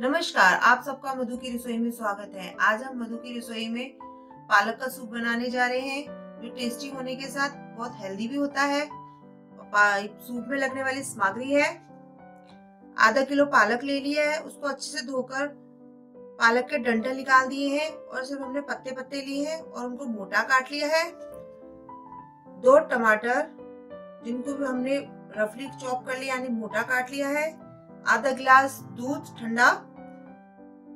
नमस्कार, आप सबका मधु की रसोई में स्वागत है। आज हम मधु की रसोई में पालक का सूप बनाने जा रहे हैं। जो टेस्टी होने के साथ बहुत हेल्दी भी होता है। सूप में लगने वाली सामग्री है। आधा किलो पालक ले लिया है। उसको अच्छे से धोकर पालक के डंठल निकाल दिए हैं और सिर्फ़ हमने पत्ते पत्ते लिए हैं और उनको मोटा काट लिया है। दो टमाटर, जिनको भी हमने रफली चॉप कर लिया, यानी मोटा काट लिया है। आधा गिलास दूध ठंडा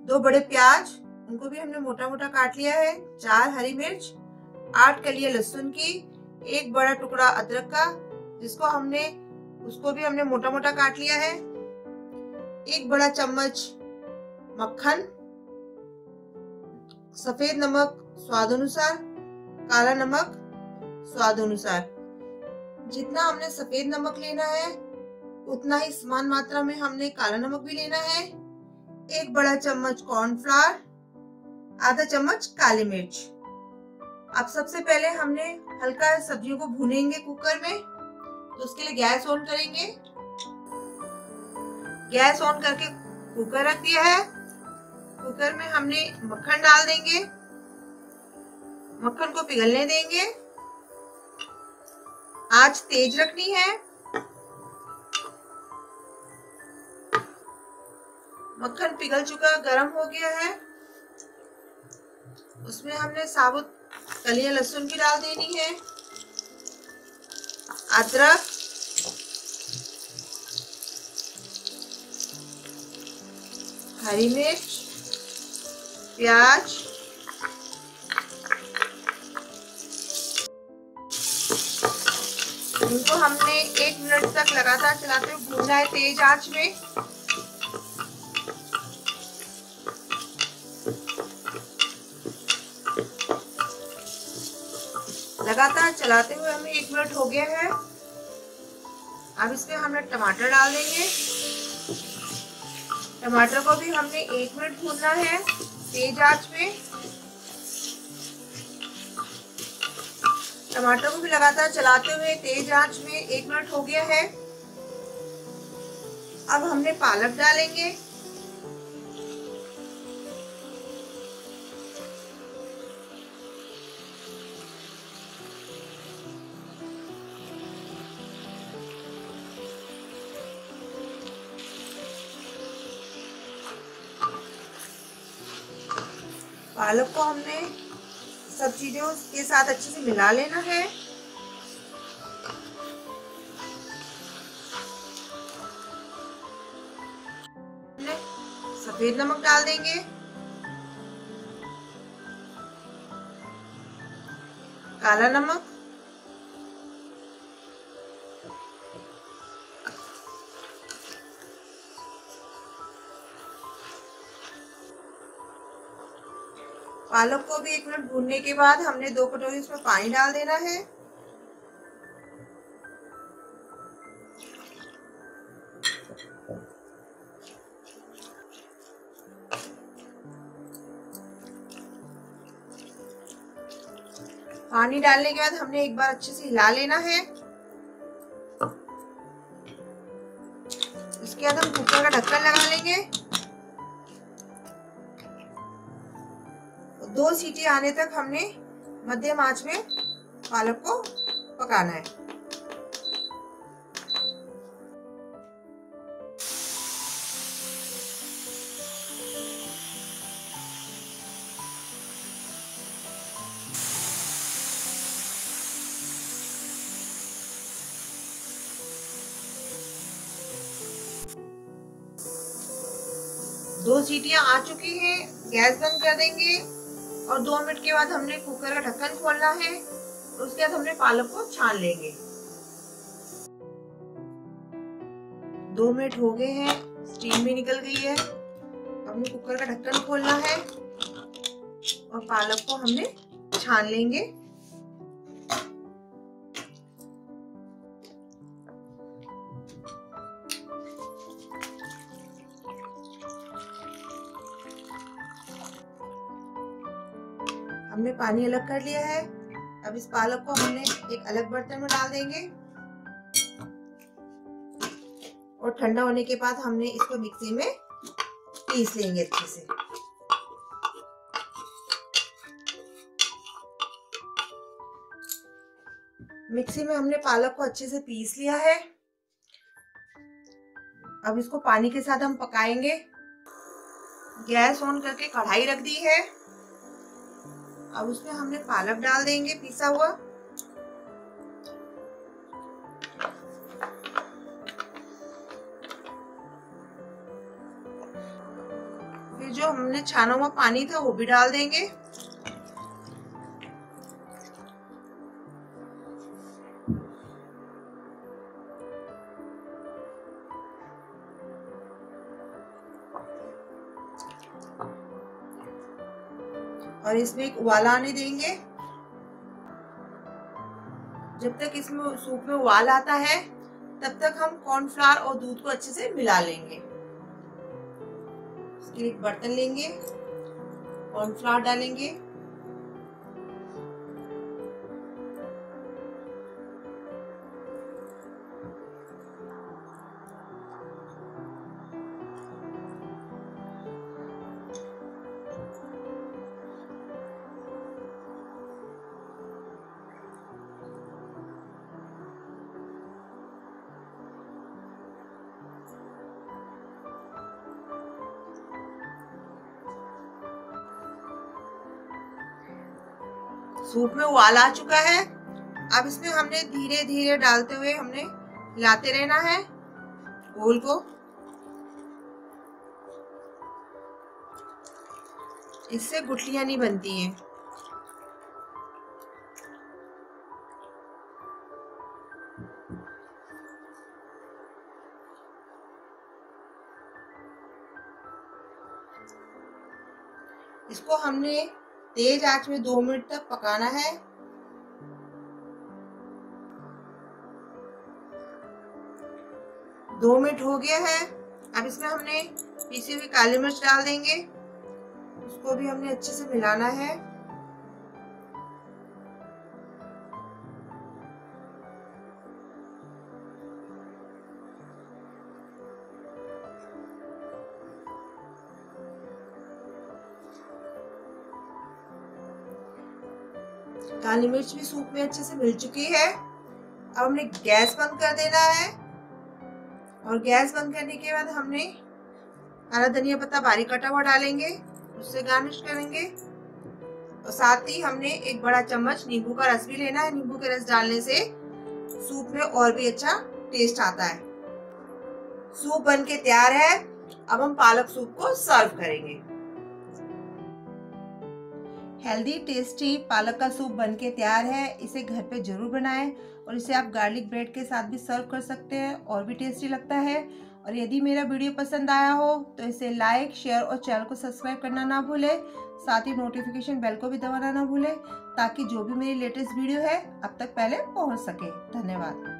दो बड़े प्याज, उनको भी हमने मोटा मोटा काट लिया है, चार हरी मिर्च, आठ कलिया लहसुन की, एक बड़ा टुकड़ा अदरक का, जिसको हमने, उसको भी हमने मोटा मोटा काट लिया है, एक बड़ा चम्मच मक्खन, सफ़ेद नमक स्वाद अनुसार, काला नमक स्वाद अनुसार। जितना हमने सफ़ेद नमक लेना है, उतना ही समान मात्रा में हमने काला नमक भी लेना है। एक बड़ा चम्मच कॉर्नफ्लावर आधा चम्मच काली मिर्च। अब सबसे पहले हमने हल्का सब्जियों को भूनेंगे कुकर में तो उसके लिए गैस ऑन करेंगे। गैस ऑन करके कुकर रख दिया है। कुकर में हमने मक्खन डाल देंगे। मक्खन को पिघलने देंगे। आज तेज रखनी है। मक्खन पिघल चुका, गरम हो गया है। उसमें हमने साबुत कलिया लहसुन भी डाल देनी है। अदरक। हरी मिर्च। प्याज। इनको हमने एक मिनट तक लगातार चलाते हुए भूनना है तेज आँच में। लगातार चलाते हुए हमें एक मिनट हो गया है। अब इसमें हमने टमाटर डाल देंगे। टमाटर को भी हमने एक मिनट भूनना है तेज आँच में टमाटर को भी लगातार चलाते हुए तेज आँच में एक मिनट हो गया है। अब हमने पालक डालेंगे। पालक को हमने सब चीज़ों के साथ अच्छे से मिला लेना है। सफ़ेद नमक डाल देंगे। काला नमक पालक को भी एक मिनट भूनने के बाद हमने दो कटोरी उसमें पानी डाल देना है। पानी डालने के बाद हमने एक बार अच्छे से हिला लेना है। इसके बाद हम कुकर का ढक्कन लगा लेंगे। दो सीटी आने तक हमने मध्यम आँच में पालक को पकाना है। दो सीटियाँ आ चुकी हैं, गैस बंद कर देंगे। और दो मिनट के बाद हमने कुकर का ढक्कन खोलना है, उसके बाद हमने पालक को छान लेंगे। दो मिनट हो गए हैं स्टीम भी निकल गई है। हमने कुकर का ढक्कन खोलना है और पालक को हमने छान लेंगे। हमने पानी अलग कर लिया है। अब इस पालक को हमने एक अलग बर्तन में डाल देंगे। और ठंडा होने के बाद हमने इसको मिक्सी में पीस लेंगे अच्छे से। मिक्सी में हमने पालक को अच्छे से पीस लिया है। अब इसको पानी के साथ हम पकाएँगे। गैस ऑन करके कढ़ाई रख दी है। अब उसमें हमने पालक डाल देंगे, पीसा हुआ। फिर जो हमने छाना हुआ पानी था, वो भी डाल देंगे। और इसमें एक उबाला आने देंगे। जब तक इसमें सूप में उबाल आता है, तब तक हम कॉर्नफ्लावर और दूध को अच्छे से मिला लेंगे। इसके लिए बर्तन लेंगे कॉर्नफ्लावर डालेंगे। सूप में उबाल आ चुका है। अब इसमें हमने धीरे धीरे डालते हुए हमने हिलाते रहना है घोल को। इससे गुठलियाँ नहीं बनती हैं। इसको हमने तेज आँच में दो मिनट तक पकाना है। दो मिनट हो गया है। अब इसमें हमने पीसी हुई काली मिर्च डाल देंगे। उसको भी हमने अच्छे से मिलाना है। काली मिर्च भी सूप में अच्छे से मिल चुकी है। अब हमने गैस बंद कर देना है। और गैस बंद करने के बाद हमने हरा धनिया पत्ता बारीक कटा हुआ डालेंगे। उससे गार्निश करेंगे। और साथ ही हमने एक बड़ा चम्मच नींबू का रस भी लेना है। नींबू के रस डालने से सूप में और भी अच्छा टेस्ट आता है। सूप बन के तैयार है। अब हम पालक सूप को सर्व करेंगे। हेल्दी टेस्टी पालक का सूप बनके तैयार है। इसे घर पे ज़रूर बनाएँ और इसे आप गार्लिक ब्रेड के साथ भी सर्व कर सकते हैं, और भी टेस्टी लगता है। और यदि मेरा वीडियो पसंद आया हो तो इसे लाइक शेयर और चैनल को सब्सक्राइब करना ना भूलें। साथ ही नोटिफिकेशन बेल को भी दबाना ना भूलें, ताकि जो भी मेरी लेटेस्ट वीडियो है, अब तक पहले पहुँच सके। धन्यवाद।